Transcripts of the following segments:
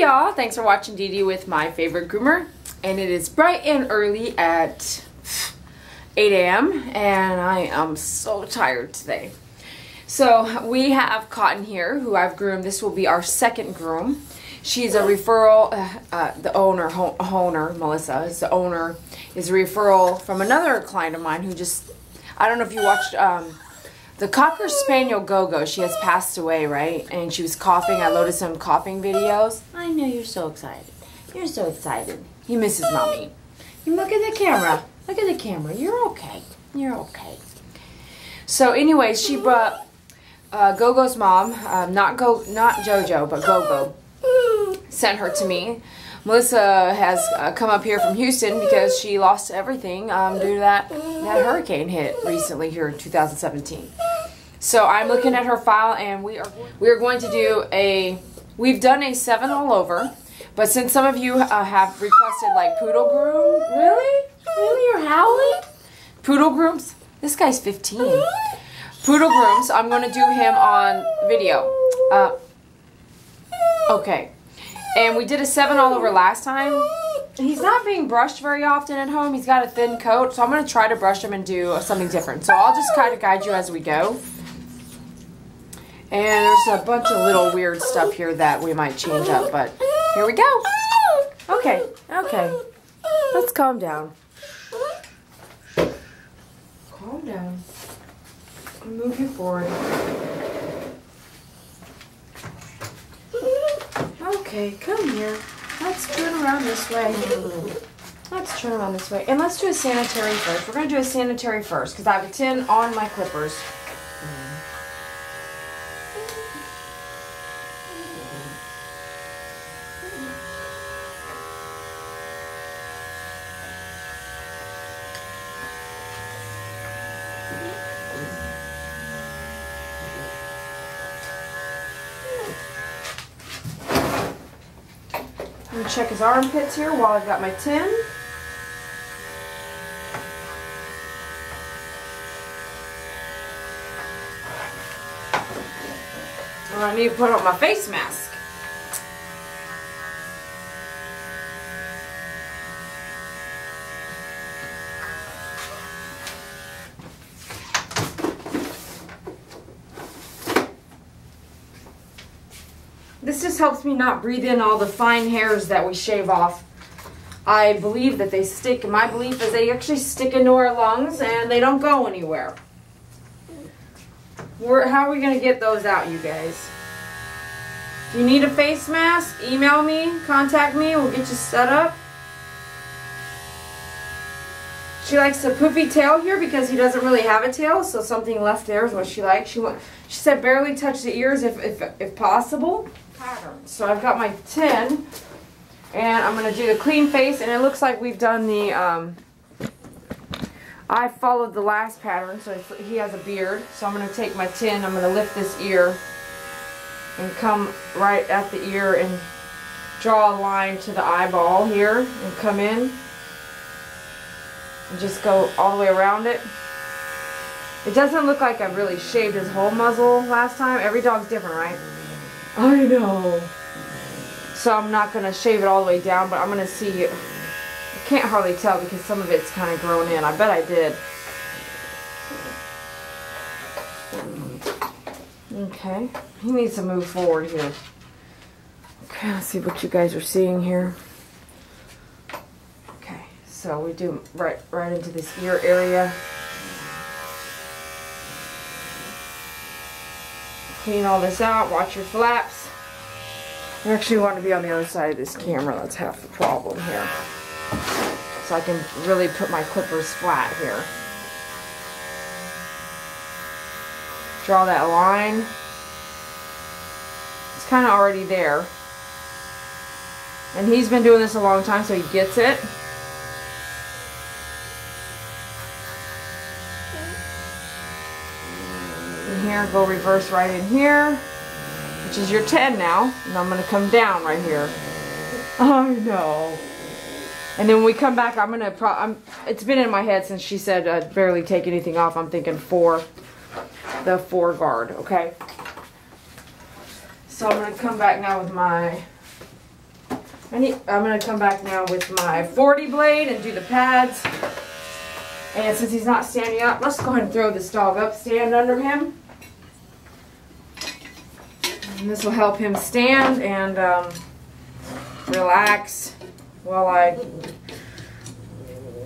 Y'all, thanks for watching Dee with my favorite groomer. And it is bright and early at 8 a.m. and I am so tired today. So we have Cotton here who I've groomed. This will be our second groom. She's a referral, uh, uh, the owner, owner, Melissa, is the owner, is a referral from another client of mine who just, I don't know if you watched um, the Cocker Spaniel Go-Go, she has passed away, right? And she was coughing. I loaded some coughing videos. I know you're so excited. You're so excited. He misses mommy. You look at the camera. Look at the camera. You're okay. You're okay. So anyways, she brought uh, Go-Go's mom, um, not Go, not JoJo, but Go-Go, sent her to me. Melissa has uh, come up here from Houston because she lost everything um, due to that, that hurricane hit recently here in 2017. So I'm looking at her file and we are we are going to do a we've done a seven all over, but since some of you uh, have requested like poodle groom, really, really, you're howling, poodle grooms. This guy's 15. Poodle grooms. I'm going to do him on video. Uh, okay. And we did a seven all over last time. He's not being brushed very often at home. He's got a thin coat, so I'm going to try to brush him and do something different. So I'll just kind of guide you as we go. And there's a bunch of little weird stuff here that we might change up, but here we go. Okay, okay. Let's calm down. Calm down. Move you forward. Okay, come here. Let's turn around this way. Let's turn around this way. And let's do a sanitary first. We're going to do a sanitary first because I have a 10 on my clippers. Check his armpits here while I've got my 10. I need to put on my face mask. Helps me not breathe in all the fine hairs that we shave off. I believe that they stick, my belief is they actually stick into our lungs and they don't go anywhere. We're, how are we going to get those out, you guys? If you need a face mask, email me, contact me, we'll get you set up. She likes a poofy tail here because he doesn't really have a tail, so something left there is what she likes. She, she said barely touch the ears if, if, if possible pattern. So I've got my 10 and I'm going to do the clean face and it looks like we've done the, um, I followed the last pattern so he has a beard. So I'm going to take my 10, I'm going to lift this ear and come right at the ear and draw a line to the eyeball here and come in and just go all the way around it. It doesn't look like I really shaved his whole muzzle last time. Every dog's different, right? I know. So I'm not going to shave it all the way down, but I'm going to see. I can't hardly tell because some of it's kind of grown in. I bet I did. Okay. He needs to move forward here. Okay, let's see what you guys are seeing here. Okay, so we do right right into this ear area. Clean all this out. Watch your flaps. I actually want to be on the other side of this camera. That's half the problem here. So I can really put my clippers flat here. Draw that line. It's kind of already there. And he's been doing this a long time, so he gets it. Here, go reverse right in here, which is your 10 now. And I'm going to come down right here. Oh, I know. And then when we come back, I'm going to, I'm, it's been in my head since she said I'd barely take anything off. I'm thinking four, the four guard, okay? So I'm going to come back now with my I need, I'm gonna come back now with my 40 blade and do the pads. And since he's not standing up, let's go ahead and throw this dog up, stand under him. And this will help him stand and um, relax while I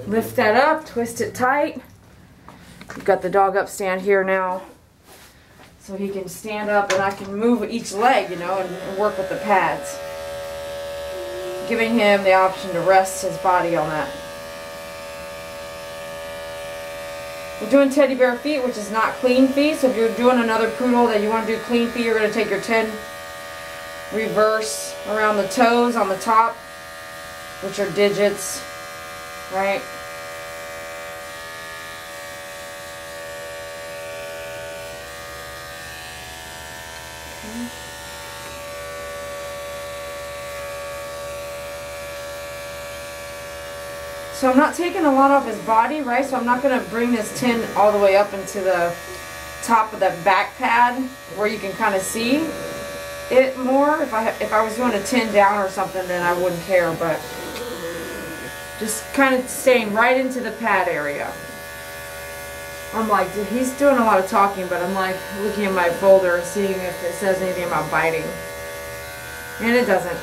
lift that up, twist it tight. We've got the dog up stand here now. So he can stand up and I can move each leg, you know, and, and work with the pads. Giving him the option to rest his body on that. We're doing teddy bear feet, which is not clean feet. So if you're doing another poodle that you want to do clean feet, you're going to take your 10 reverse around the toes on the top, which are digits, right? So I'm not taking a lot off his body, right? So I'm not going to bring this 10 all the way up into the top of that back pad where you can kind of see it more. If I if I was doing a 10 down or something, then I wouldn't care, but just kind of staying right into the pad area. I'm like, he's doing a lot of talking, but I'm like looking at my folder seeing if it says anything about biting. And it doesn't.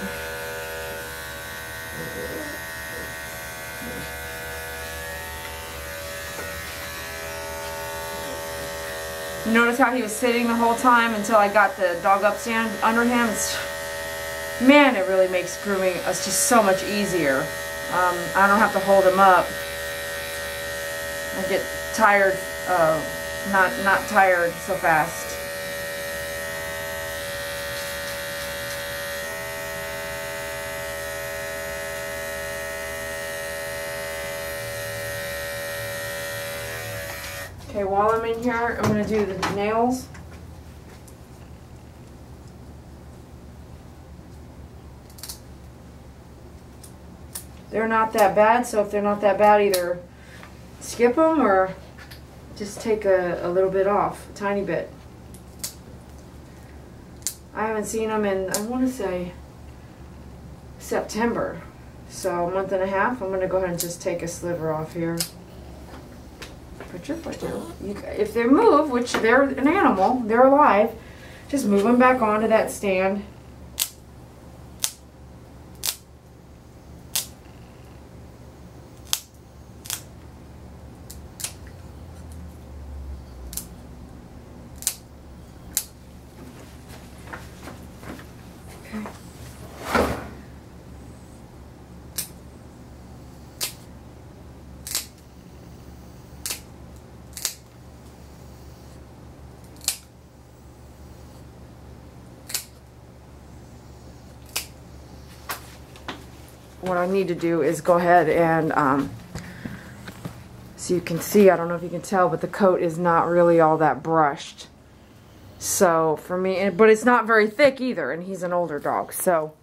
Notice how he was sitting the whole time until I got the dog up stand under him. It's, man, it really makes grooming us just so much easier. Um, I don't have to hold him up. I get tired, uh, not, not tired so fast. Okay, while I'm in here, I'm going to do the nails. They're not that bad, so if they're not that bad, either skip them or just take a, a little bit off, a tiny bit. I haven't seen them in, I want to say, September. So a month and a half, I'm going to go ahead and just take a sliver off here put your foot. You, if they move, which they're an animal, they're alive, just move them back onto that stand. What I need to do is go ahead and um, so you can see, I don't know if you can tell, but the coat is not really all that brushed. So for me, but it's not very thick either, and he's an older dog. So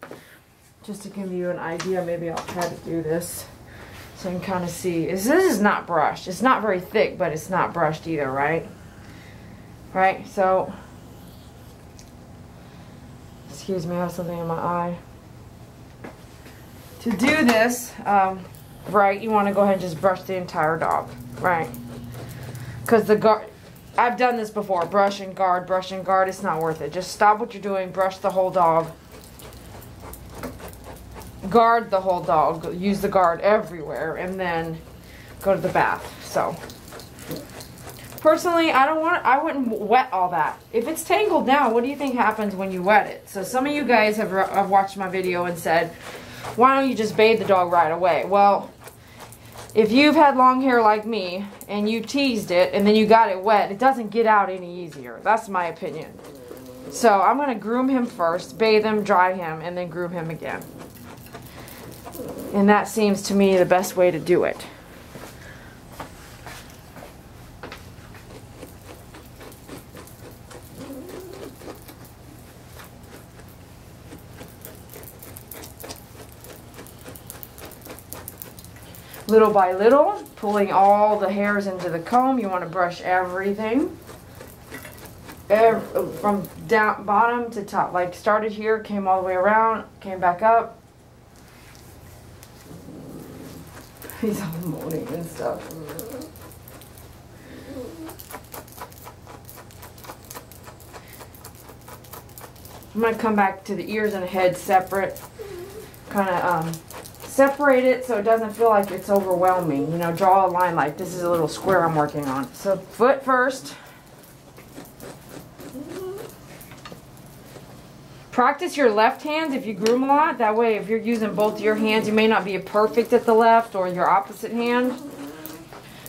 just to give you an idea, maybe I'll try to do this so you can kind of see. This is not brushed. It's not very thick, but it's not brushed either, right? Right, so, excuse me, I have something in my eye to do this, um, right, you want to go ahead and just brush the entire dog, right? Because the guard, I've done this before, brush and guard, brush and guard, it's not worth it. Just stop what you're doing, brush the whole dog. Guard the whole dog, use the guard everywhere, and then go to the bath, so. Personally, I don't want, I wouldn't wet all that. If it's tangled now, what do you think happens when you wet it? So some of you guys have, have watched my video and said, why don't you just bathe the dog right away? Well, if you've had long hair like me and you teased it and then you got it wet, it doesn't get out any easier. That's my opinion. So I'm going to groom him first, bathe him, dry him, and then groom him again. And that seems to me the best way to do it. Little by little, pulling all the hairs into the comb. You want to brush everything. Every, from down bottom to top. Like started here, came all the way around, came back up. He's all moaning and stuff. I'm gonna come back to the ears and head separate. Kind of um, separate it so it doesn't feel like it's overwhelming. You know, draw a line like this is a little square I'm working on. So foot first. Practice your left hands if you groom a lot. That way, if you're using both your hands, you may not be perfect at the left or your opposite hand.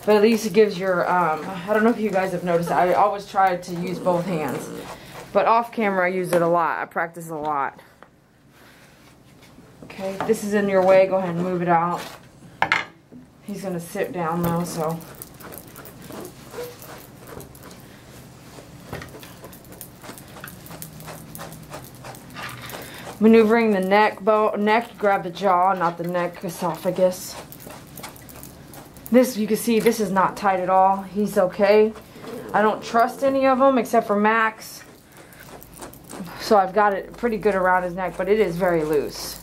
But at least it gives your, um, I don't know if you guys have noticed, I always try to use both hands. But off camera, I use it a lot. I practice a lot. Okay, if this is in your way, go ahead and move it out. He's going to sit down though, so Maneuvering the neck, bone, neck, grab the jaw, not the neck esophagus. This, you can see, this is not tight at all. He's okay. I don't trust any of them except for Max. So I've got it pretty good around his neck, but it is very loose.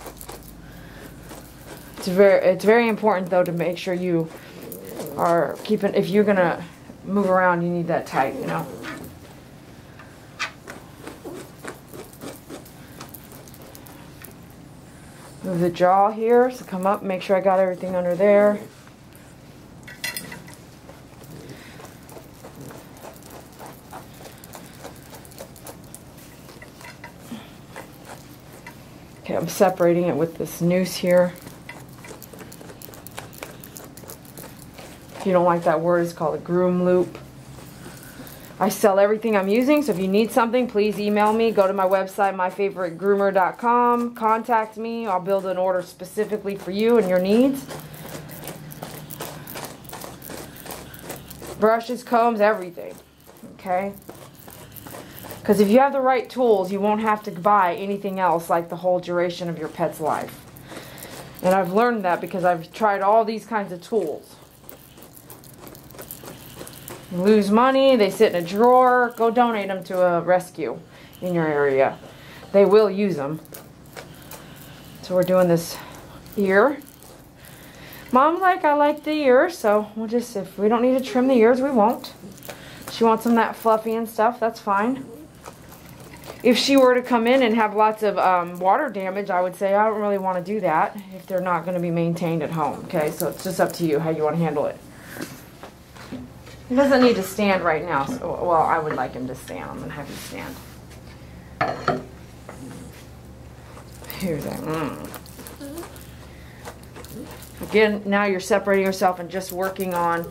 It's very, it's very important though to make sure you are keeping, if you're gonna move around, you need that tight, you know. Move the jaw here, so come up, make sure I got everything under there. Okay, I'm separating it with this noose here. You don't like that word, it's called a groom loop. I sell everything I'm using, so if you need something, please email me. Go to my website, myfavoritegroomer.com. Contact me. I'll build an order specifically for you and your needs. Brushes, combs, everything. Okay? Because if you have the right tools, you won't have to buy anything else like the whole duration of your pet's life. And I've learned that because I've tried all these kinds of tools lose money, they sit in a drawer, go donate them to a rescue in your area. They will use them. So we're doing this ear. Mom's like, I like the ears, so we'll just, if we don't need to trim the ears, we won't. She wants them that fluffy and stuff, that's fine. If she were to come in and have lots of um, water damage, I would say I don't really want to do that if they're not going to be maintained at home. Okay, so it's just up to you how you want to handle it. He doesn't need to stand right now. So, well, I would like him to stand. I'm going to have him stand. Here's that. Mm. Again, now you're separating yourself and just working on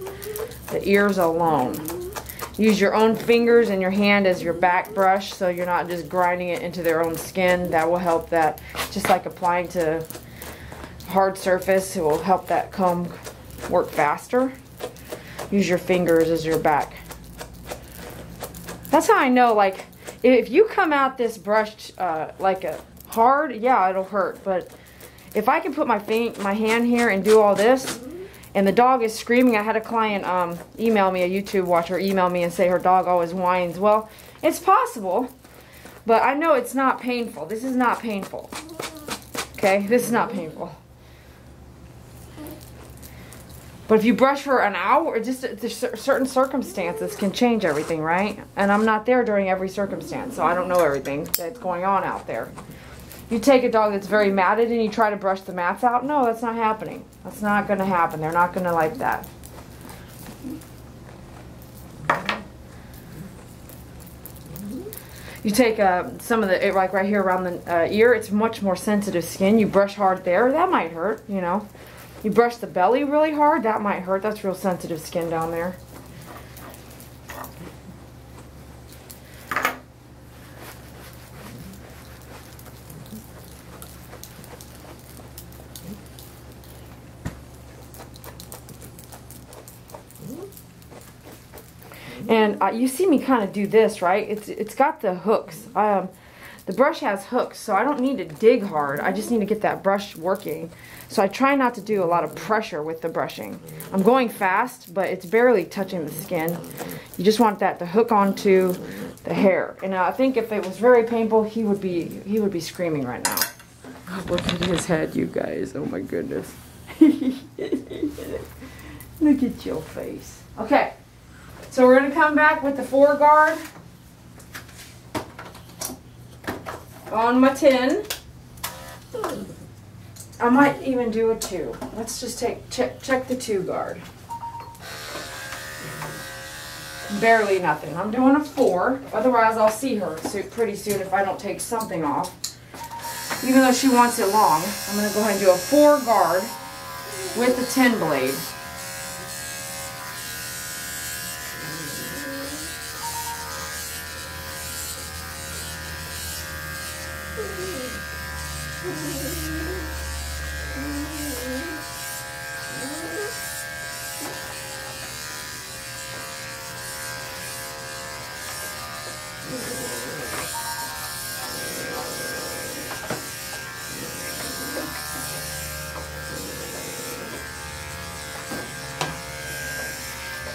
the ears alone. Use your own fingers and your hand as your back brush so you're not just grinding it into their own skin. That will help that, just like applying to hard surface, it will help that comb work faster use your fingers as your back. That's how I know, like, if you come out this brush uh, like a hard, yeah, it'll hurt. But if I can put my my hand here and do all this, and the dog is screaming, I had a client um, email me, a YouTube watcher email me and say her dog always whines. Well, it's possible, but I know it's not painful. This is not painful. Okay, this is not painful. But if you brush for an hour, just certain circumstances can change everything, right? And I'm not there during every circumstance, so I don't know everything that's going on out there. You take a dog that's very matted and you try to brush the mats out. No, that's not happening. That's not going to happen. They're not going to like that. You take uh, some of the, like right here around the uh, ear, it's much more sensitive skin. You brush hard there, that might hurt, you know. You brush the belly really hard, that might hurt. That's real sensitive skin down there. And uh, you see me kind of do this, right? It's It's got the hooks. Um, the brush has hooks, so I don't need to dig hard. I just need to get that brush working. So I try not to do a lot of pressure with the brushing. I'm going fast, but it's barely touching the skin. You just want that to hook onto the hair. And I think if it was very painful, he would be he would be screaming right now. God, look at his head, you guys. Oh my goodness. Look at your face. Okay, so we're gonna come back with the four guard on my 10. I might even do a two. Let's just take check check the two guard. Barely nothing. I'm doing a four. Otherwise, I'll see her pretty soon if I don't take something off. Even though she wants it long, I'm going to go ahead and do a four guard with the 10 blade.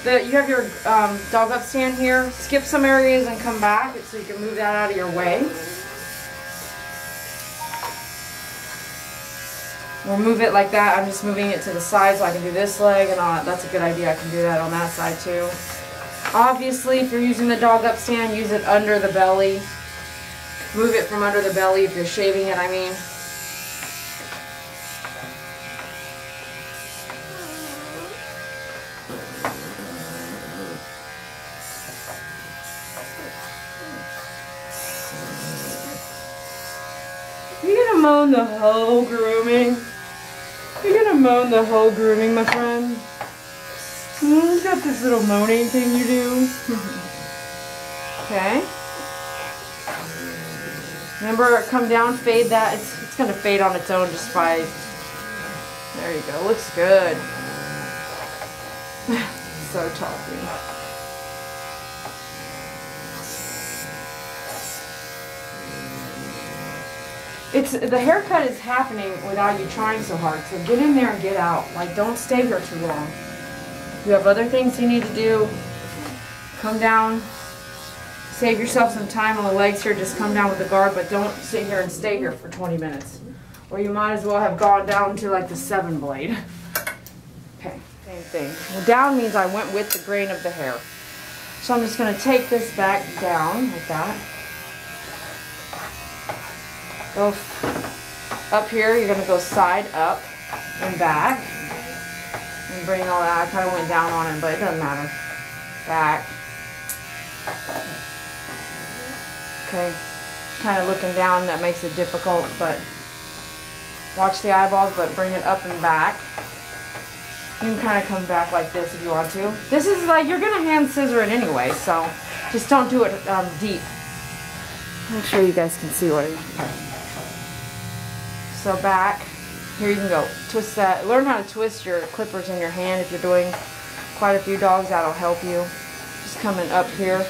The, you have your um, dog up stand here. Skip some areas and come back so you can move that out of your way. Move it like that. I'm just moving it to the side so I can do this leg and. That's a good idea. I can do that on that side too. Obviously, if you're using the dog up stand, use it under the belly. Move it from under the belly if you're shaving it, I mean. You're gonna moan the whole grooming. Moan the whole grooming, my friend. Mm, you got this little moaning thing you do. okay. Remember, come down, fade that. It's, it's gonna fade on its own just by. There you go. Looks good. so tough. It's the haircut is happening without you trying so hard. So get in there and get out. Like don't stay here too long. You have other things you need to do. Come down. Save yourself some time on the legs here. Just come down with the guard, but don't sit here and stay here for 20 minutes. Or you might as well have gone down to like the seven blade. Okay, same thing. Well, down means I went with the grain of the hair. So I'm just going to take this back down like that. Go up here, you're going to go side up and back. And bring all that. I kind of went down on it, but it doesn't matter. Back. Okay. Kind of looking down, that makes it difficult, but watch the eyeballs, but bring it up and back. You can kind of come back like this if you want to. This is like, you're going to hand scissor it anyway, so just don't do it um, deep. Make sure you guys can see what it is. So back, here you can go. Twist that. Learn how to twist your clippers in your hand if you're doing quite a few dogs. That'll help you. Just coming up here.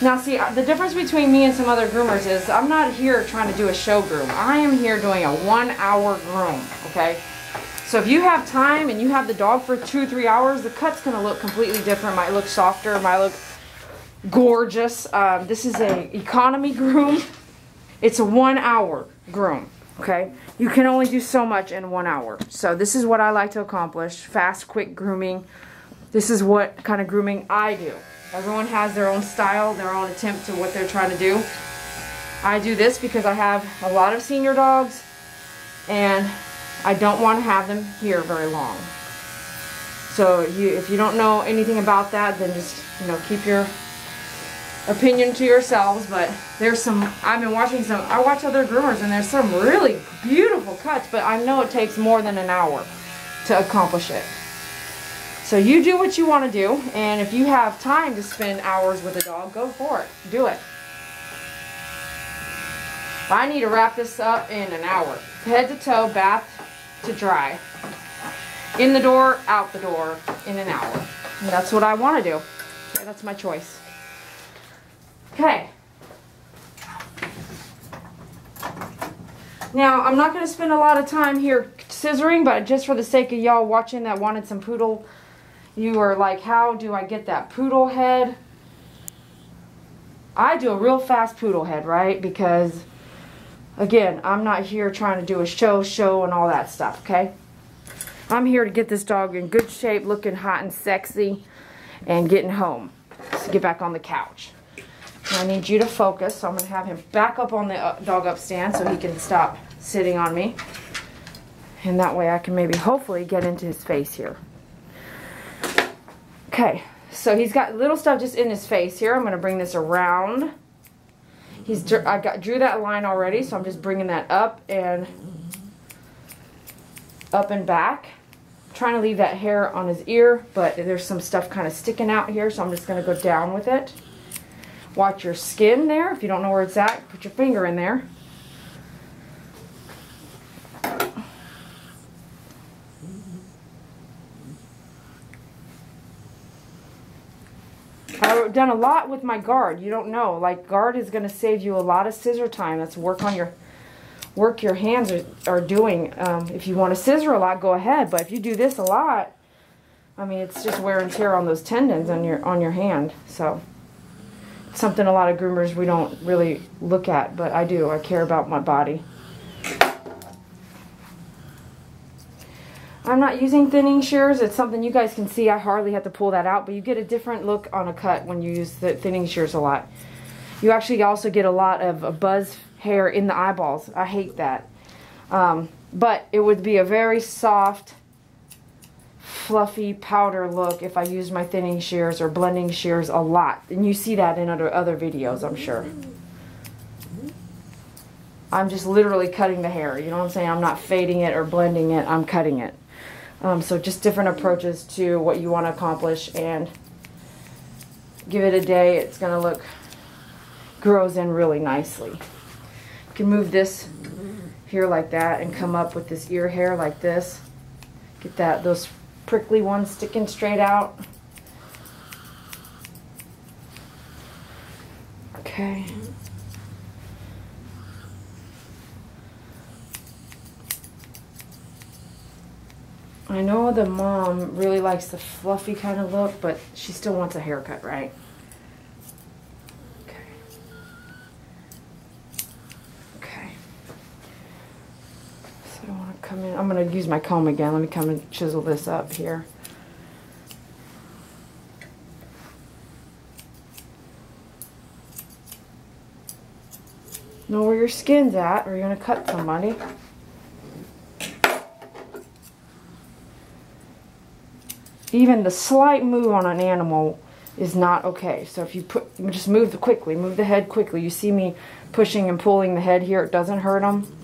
Now see, the difference between me and some other groomers is I'm not here trying to do a show groom. I am here doing a one hour groom, okay? So if you have time and you have the dog for two, three hours, the cut's gonna look completely different. Might look softer, might look gorgeous. Um, this is a economy groom. It's a one hour groom, okay? You can only do so much in one hour. So this is what I like to accomplish, fast, quick grooming. This is what kind of grooming I do. Everyone has their own style, their own attempt to what they're trying to do. I do this because I have a lot of senior dogs and I don't want to have them here very long. So you, if you don't know anything about that, then just, you know, keep your opinion to yourselves, but there's some, I've been watching some, I watch other groomers and there's some really beautiful cuts, but I know it takes more than an hour to accomplish it. So you do what you want to do, and if you have time to spend hours with a dog, go for it. Do it. I need to wrap this up in an hour. Head to toe, bath to dry. In the door, out the door, in an hour. And that's what I want to do. That's my choice. Okay. Now, I'm not going to spend a lot of time here scissoring, but just for the sake of y'all watching that wanted some poodle, you are like, how do I get that poodle head? I do a real fast poodle head, right? Because, again, I'm not here trying to do a show, show, and all that stuff, okay? I'm here to get this dog in good shape, looking hot and sexy, and getting home. To get back on the couch. I need you to focus, so I'm going to have him back up on the uh, dog up stand so he can stop sitting on me. And that way I can maybe, hopefully, get into his face here. Okay, so he's got little stuff just in his face here. I'm going to bring this around. He's I got drew that line already, so I'm just bringing that up and up and back. trying to leave that hair on his ear, but there's some stuff kind of sticking out here, so I'm just going to go down with it. Watch your skin there. If you don't know where it's at, put your finger in there. I've done a lot with my guard. You don't know. Like guard is going to save you a lot of scissor time. That's work on your work your hands are, are doing. Um, if you want to scissor a lot, go ahead. But if you do this a lot, I mean, it's just wear and tear on those tendons on your on your hand. So something a lot of groomers we don't really look at, but I do. I care about my body. I'm not using thinning shears. It's something you guys can see. I hardly have to pull that out, but you get a different look on a cut when you use the thinning shears a lot. You actually also get a lot of buzz hair in the eyeballs. I hate that. Um, but it would be a very soft, fluffy powder look if I use my thinning shears or blending shears a lot. And you see that in other, other videos, I'm sure. I'm just literally cutting the hair. You know what I'm saying? I'm not fading it or blending it. I'm cutting it. Um, so just different approaches to what you want to accomplish and give it a day. It's going to look, grows in really nicely. You can move this here like that and come up with this ear hair like this. Get that, those prickly ones sticking straight out. Okay. I know the mom really likes the fluffy kind of look, but she still wants a haircut, right? Okay. Okay. So I want to come in. I'm going to use my comb again. Let me come and chisel this up here. Know where your skin's at, or you're going to cut somebody. even the slight move on an animal is not okay. So if you put, just move quickly, move the head quickly. You see me pushing and pulling the head here, it doesn't hurt them.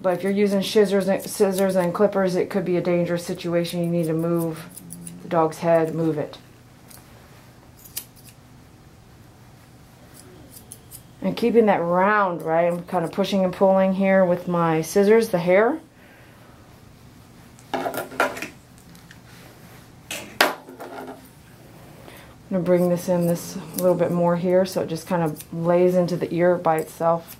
But if you're using scissors and, scissors and clippers, it could be a dangerous situation. You need to move the dog's head, move it. And keeping that round, right? I'm kind of pushing and pulling here with my scissors, the hair. I'm going to bring this in this a little bit more here so it just kind of lays into the ear by itself.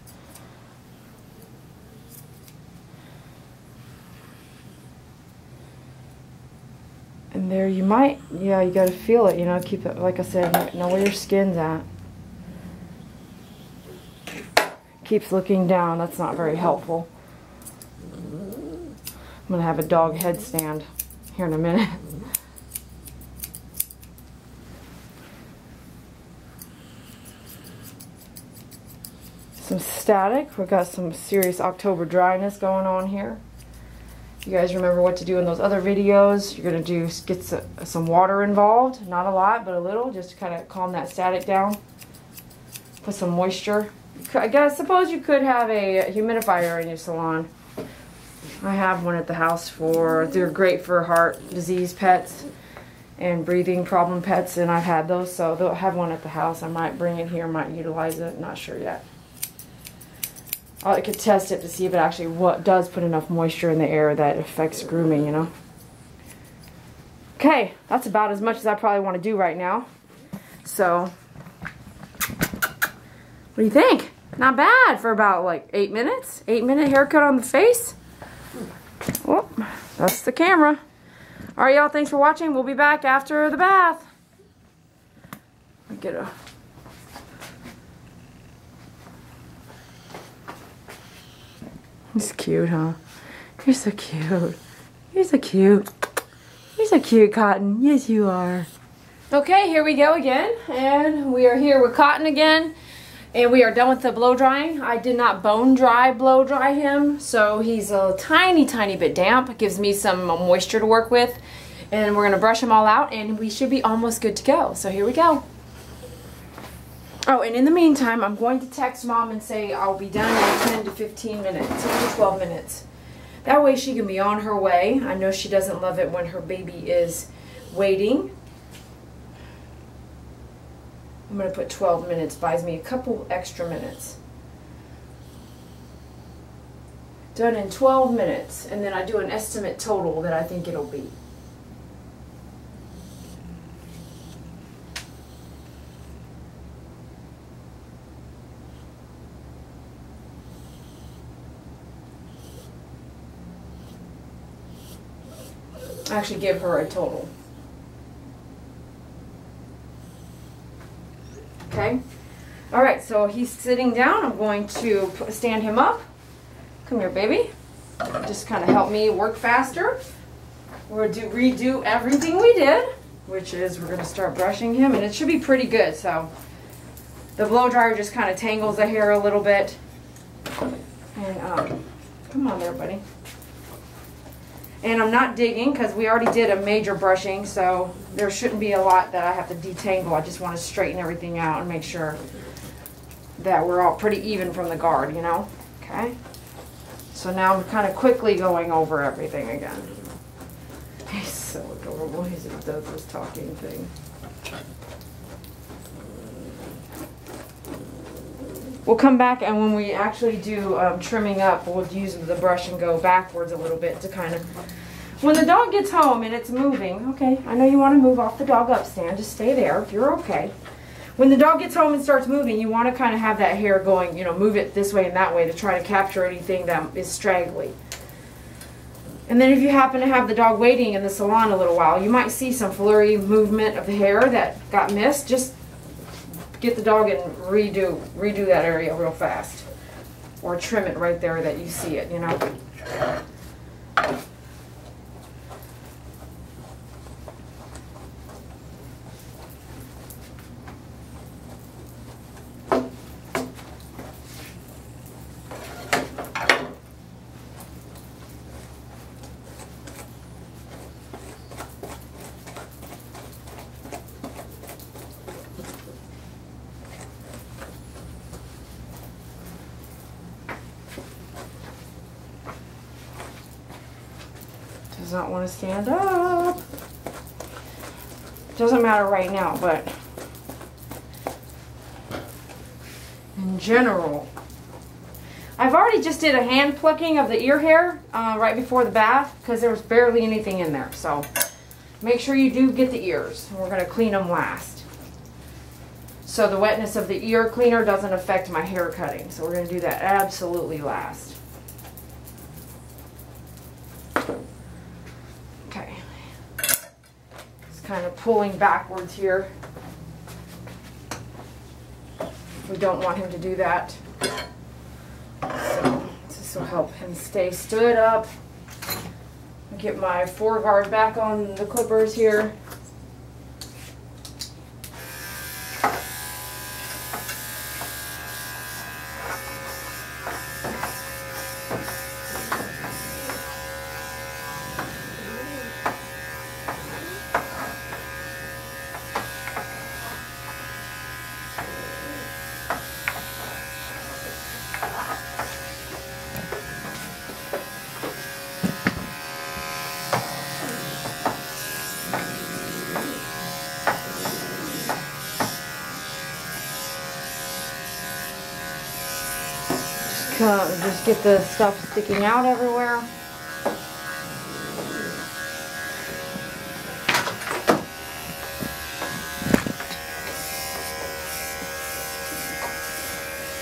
There you might, yeah, you got to feel it, you know, keep it, like I said, know where your skin's at. Keeps looking down, that's not very helpful. I'm going to have a dog headstand here in a minute. some static. We've got some serious October dryness going on here. You guys remember what to do in those other videos. You're to do get some water involved. Not a lot, but a little, just to kind of calm that static down. Put some moisture. I guess suppose you could have a humidifier in your salon. I have one at the house for, they're great for heart disease pets and breathing problem pets, and I've had those, so they'll have one at the house. I might bring it here, might utilize it, not sure yet. I could test it to see if it actually what does put enough moisture in the air that affects grooming, you know. Okay, that's about as much as I probably want to do right now. So, what do you think? Not bad for about like eight minutes. Eight minute haircut on the face. Well, that's the camera. All right, y'all, thanks for watching. We'll be back after the bath. Get a He's cute, huh? You're so cute. You're so cute. You're so cute, Cotton. Yes, you are. Okay, here we go again. And we are here with Cotton again. And we are done with the blow drying. I did not bone dry blow dry him. So he's a tiny, tiny bit damp. It gives me some moisture to work with. And we're going to brush them all out. And we should be almost good to go. So here we go. Oh, and in the meantime, I'm going to text mom and say I'll be done in 10 to 15 minutes, 10 to 12 minutes. That way she can be on her way. I know she doesn't love it when her baby is waiting. I'm going to put 12 minutes, buys me a couple extra minutes. Done in 12 minutes, and then I do an estimate total that I think it'll be. Actually give her a total. Okay. All right, so he's sitting down. I'm going to stand him up. Come here, baby. Just kind of help me work faster. We'll do, redo everything we did, which is we're going to start brushing him, and it should be pretty good. So the blow dryer just kind of tangles the hair a little bit. And um, come on there, buddy. And I'm not digging because we already did a major brushing, so there shouldn't be a lot that I have to detangle. I just want to straighten everything out and make sure that we're all pretty even from the guard, you know? Okay. So now I'm kind of quickly going over everything again. He's so adorable. He's just does talking thing. We'll come back and when we actually do um, trimming up, we'll use the brush and go backwards a little bit to kind of, when the dog gets home and it's moving, okay, I know you want to move off the dog up stand, just stay there, if you're okay. When the dog gets home and starts moving, you want to kind of have that hair going, you know, move it this way and that way to try to capture anything that is straggly. And then if you happen to have the dog waiting in the salon a little while, you might see some flurry movement of the hair that got missed. Just get the dog and redo redo that area real fast. Or trim it right there that you see it you know does not want to stand up. Doesn't matter right now, but in general, I've already just did a hand plucking of the ear hair uh, right before the bath because there was barely anything in there. So make sure you do get the ears. We're going to clean them last. So the wetness of the ear cleaner doesn't affect my hair cutting. So we're going to do that absolutely last. Kind of pulling backwards here. We don't want him to do that. So this will help him stay stood up. Get my four guard back on the clippers here. Just get the stuff sticking out everywhere.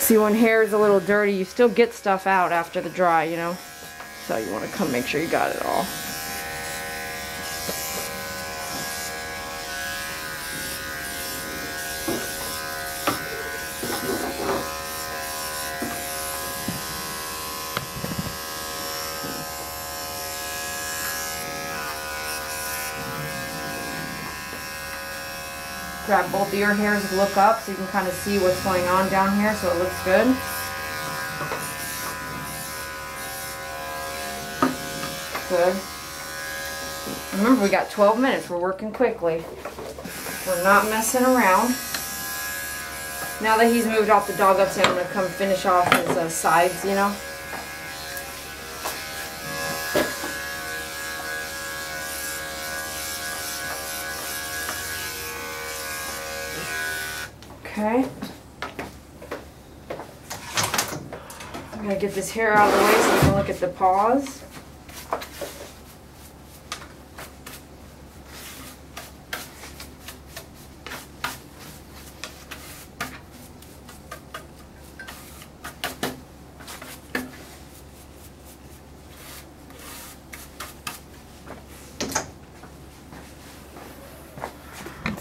See, when hair is a little dirty, you still get stuff out after the dry, you know? So you want to come make sure you got it all. Ear hairs, look up so you can kind of see what's going on down here so it looks good. Good. Remember, we got 12 minutes. We're working quickly. We're not messing around. Now that he's moved off the DogUp stand, I'm going to come finish off his uh, sides, you know. Okay. I'm going to get this hair out of the way so we can look at the paws.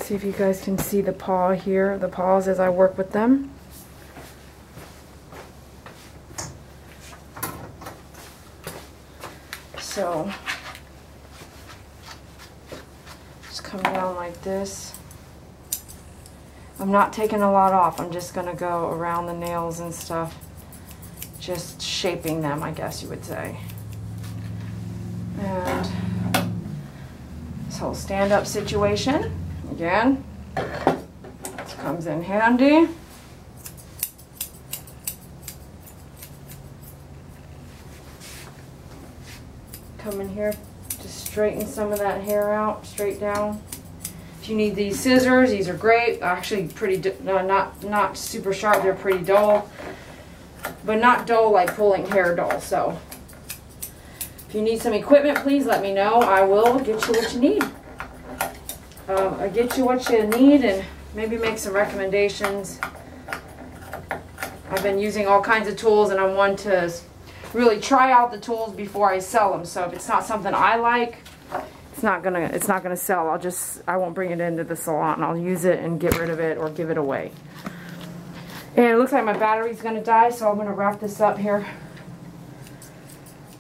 see if you guys can see the paw here, the paws as I work with them. So, just come down like this. I'm not taking a lot off. I'm just going to go around the nails and stuff. Just shaping them, I guess you would say. And this whole stand-up situation. Again, this comes in handy. Come in here, just straighten some of that hair out, straight down. If you need these scissors, these are great. Actually, pretty uh, not not super sharp. They're pretty dull, but not dull like pulling hair dull. So, if you need some equipment, please let me know. I will get you what you need um, I get you what you need and maybe make some recommendations. I've been using all kinds of tools and I'm one to really try out the tools before I sell them. So if it's not something I like, it's not gonna it's not gonna sell. I'll just I won't bring it into the salon. And I'll use it and get rid of it or give it away. And it looks like my battery's gonna die, so I'm gonna wrap this up here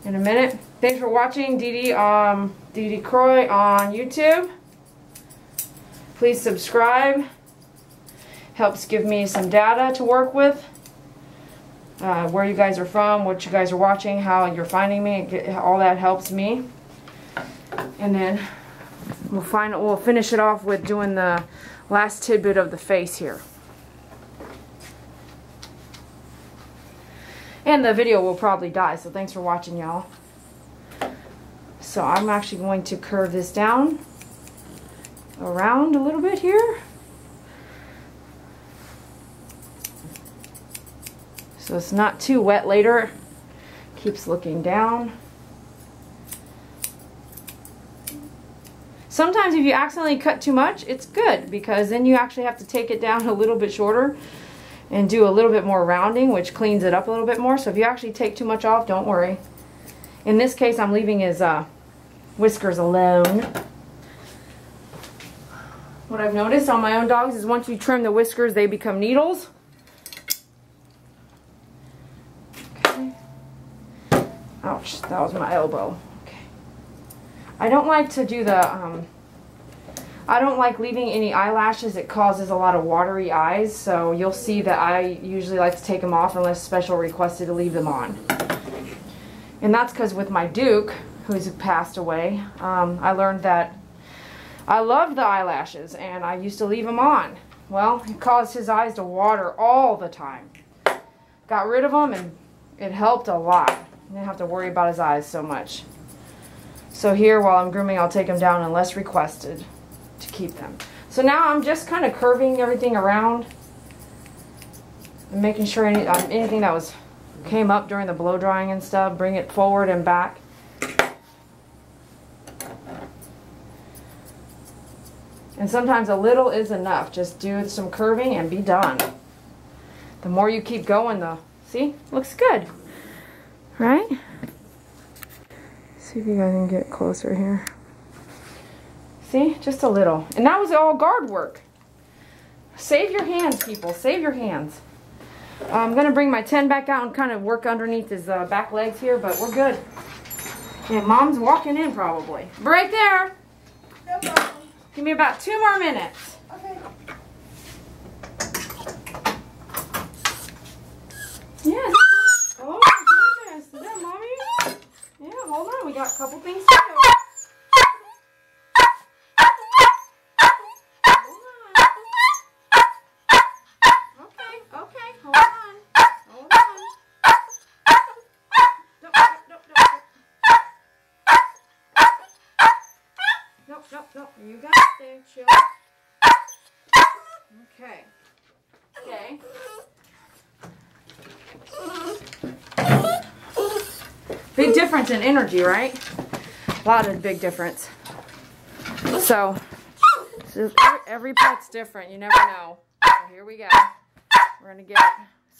in a minute. Thanks for watching Dee um Dee Croy on YouTube. Please subscribe. Helps give me some data to work with. Uh, where you guys are from, what you guys are watching, how you're finding me, all that helps me. And then we'll find we'll finish it off with doing the last tidbit of the face here. And the video will probably die, so thanks for watching, y'all. So I'm actually going to curve this down around a little bit here. So it's not too wet later. Keeps looking down. Sometimes if you accidentally cut too much, it's good because then you actually have to take it down a little bit shorter and do a little bit more rounding, which cleans it up a little bit more. So if you actually take too much off, don't worry. In this case, I'm leaving his uh, whiskers alone. What I've noticed on my own dogs is once you trim the whiskers, they become needles. Okay. Ouch, that was my elbow. Okay. I don't like to do the, um, I don't like leaving any eyelashes. It causes a lot of watery eyes, so you'll see that I usually like to take them off unless special requested to leave them on. And that's because with my Duke, who's passed away, um, I learned that I loved the eyelashes and I used to leave them on. Well, it caused his eyes to water all the time. Got rid of them and it helped a lot. Didn't have to worry about his eyes so much. So here, while I'm grooming, I'll take them down unless requested to keep them. So now I'm just kind of curving everything around and making sure any, um, anything that was came up during the blow drying and stuff, bring it forward and back. And sometimes a little is enough. Just do some curving and be done. The more you keep going, though, see, looks good. Right? See if you guys can get closer here. See, just a little. And that was all guard work. Save your hands, people. Save your hands. I'm going to bring my 10 back out and kind of work underneath his uh, back legs here, but we're good. And mom's walking in probably. Right there. No Give me about two more minutes. Okay. Yes. Oh my goodness. Is that mommy? Yeah, hold on. We got a couple things to do. Nope, nope. You got it there. Chill. Okay. Okay. Big difference in energy, right? A lot of big difference. So, so every, pet's different. You never know. So here we go. We're gonna get